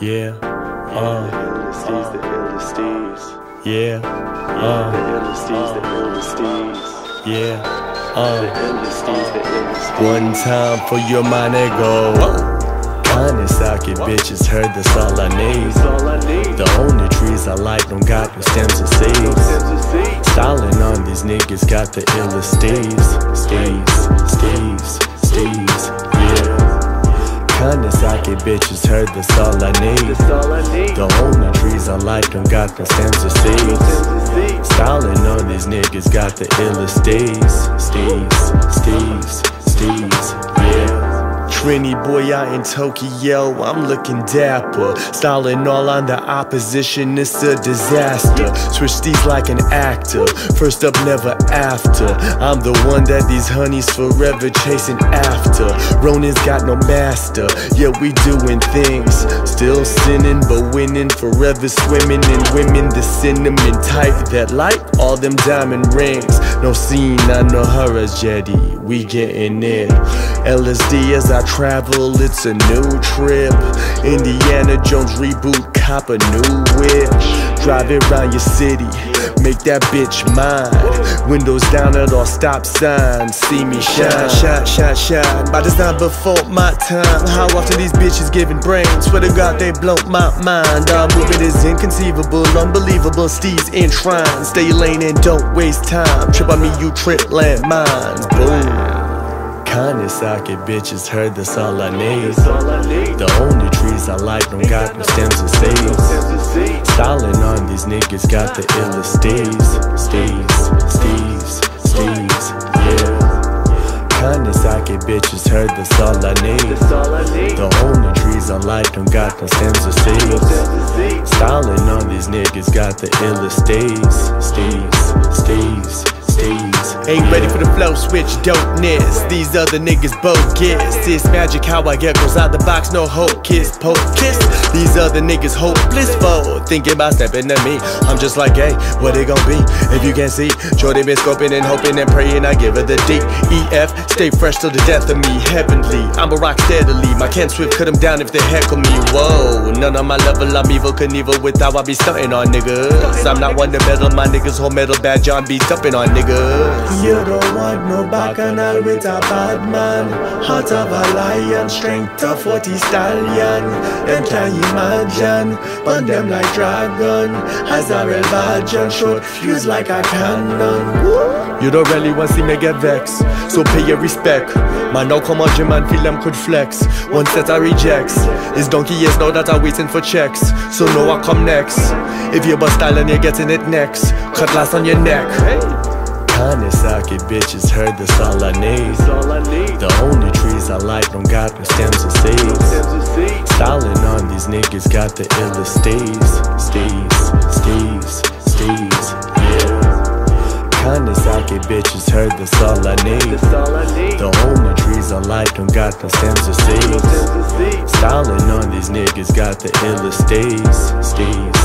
Yeah, uh, The illest the illest yeah, The uh, illest the illest yeah, The uh. illest the illest. One time for your mind go. Kanesaki bitches heard that's all I need. That's all I need. The only trees I like don't got no stems or seeds. Styling on these niggas got the illest steez. Steez, steez, steez. Bitches heard that's all I need. That's all I. The only trees I like don't got the stems or seeds. Styling on these niggas got the illest steez. Steez, steez, steez. Trini boy out in Tokyo, I'm looking dapper. Styling all on the opposition, it's a disaster. Switch these like an actor, first up, never after. I'm the one that these honeys forever chasing after. Ronin's got no master, yeah, we doing things. Still sinning, but winning, forever swimming in women. The cinnamon type that like all them diamond rings. No scene, know her as Jetty, we getting it. LSD as I travel, it's a new trip. Indiana Jones reboot, cop a new whip. Drive it around your city, make that bitch mine. Windows down at all stop signs, see me shine, shine, shine, shine. By the time before my time, how often these bitches giving brains? Swear to God, they blow my mind. Our movement is inconceivable, unbelievable. Steez enshrined. Stay lane and don't waste time. Trip on me, you trip landmines. Boom. Kanesaki bitches heard that's all I need. That's all I need. The only trees I like don't got no stems or Stems and seeds. These niggas got the illest steez. Steez, steez, steez, yeah. Kanesaki bitches heard that's all I need. That's all I need. The only trees I like don't got no stems or seeds. seeds. Styling on these niggas got the illest steez. Steez, steez, steez. Ain't ready for the flow switch dopeness. These other niggas bogus. It's magic how I get goes out the box, no hope kiss, poke kiss. These other niggas hopeless for thinking about stepping to me. I'm just like, hey, what it gon' be? If you can't see, Jordan been scoping and hoping and praying I give her the D. E F, stay fresh till the death of me, heavenly. I'm a rock steadily. My Ken Swift cut 'em down if they heckle me. Whoa, none on my level, I'm Evel Knievel with how I be stunting on niggas. I'm not one to meddle, my niggas hold metal bad John be dumping on niggas. You don't want no bacchanal with a bad man. Heart of a lion, strength of 40 stallion. Them can't imagine, burn them like dragon. As a real virgin, short fuse like a cannon. You don't really want see me get vexed, so pay your respect. Man, now come on, Jim, man, feel them could flex. One set of rejects. This donkey is now that I'm waiting for checks, so know I come next. If you bust style and you're getting it next, cutlass on your neck. Kanesaki bitches heard that's all I need. All I need. The only trees I like don't got no stems or seeds. Stems and seeds. Styling on these niggas got the illest steez. Steez, steez, steez, yeah. Kanesaki bitches heard that's all I need. That's all I need. The only trees I like don't got no stems or seeds. Stems and seeds. Styling on these niggas got the illest steez, steez,